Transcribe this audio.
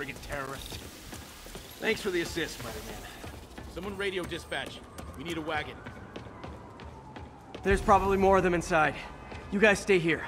Friggin' terrorist. Thanks for the assist, Spider-Man. Someone radio dispatch. We need a wagon. There's probably more of them inside. You guys stay here.